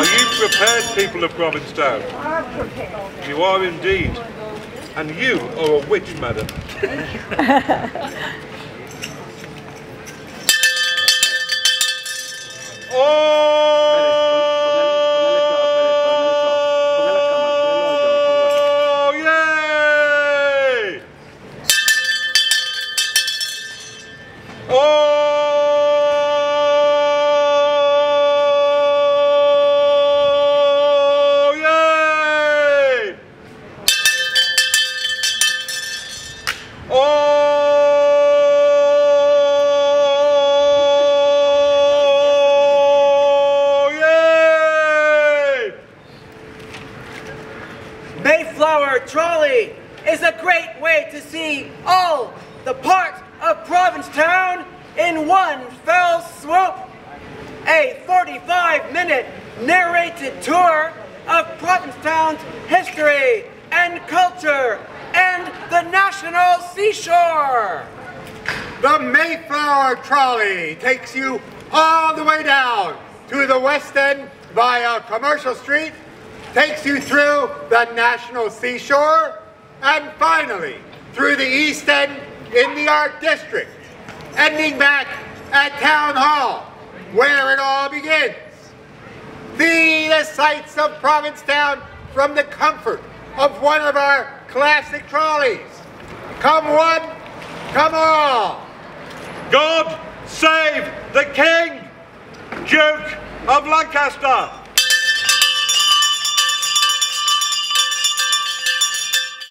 Are you prepared, people of Provincetown? You are indeed. And you are a witch, madam. oh! Yay! Oh! Oh! Yay! Mayflower Trolley is a great way to see all the parts of Provincetown in one fell swoop. A 45 minute narrated tour of Provincetown's history and culture the national seashore. The Mayflower Trolley takes you all the way down to the West End via Commercial Street, takes you through the National Seashore, and finally through the East End in the Art District, ending back at Town Hall, where it all begins. See the sights of Provincetown from the comfort of one of our classic trolleys. Come one, come all. God save the King, Duke of Lancaster.